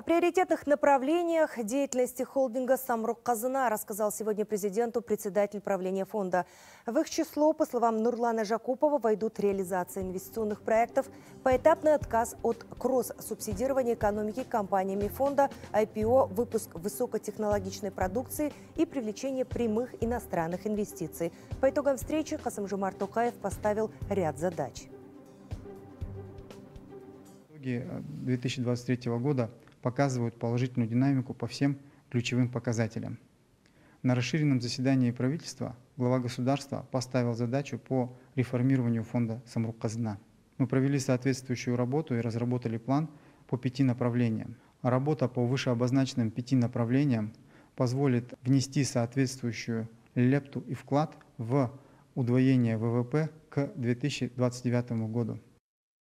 О приоритетных направлениях деятельности холдинга «Самрук Казына» рассказал сегодня президенту председатель правления фонда. В их число, по словам Нурлана Жакупова, войдут реализация инвестиционных проектов, поэтапный отказ от кросс-субсидирования экономики компаниями фонда, IPO, выпуск высокотехнологичной продукции и привлечение прямых иностранных инвестиций. По итогам встречи Касымжумар Токаев поставил ряд задач. Итоги 2023 года показывают положительную динамику по всем ключевым показателям. На расширенном заседании правительства глава государства поставил задачу по реформированию фонда «Самрук Казна». Мы провели соответствующую работу и разработали план по пяти направлениям. Работа по вышеобозначенным пяти направлениям позволит внести соответствующую лепту и вклад в удвоение ВВП к 2029 году.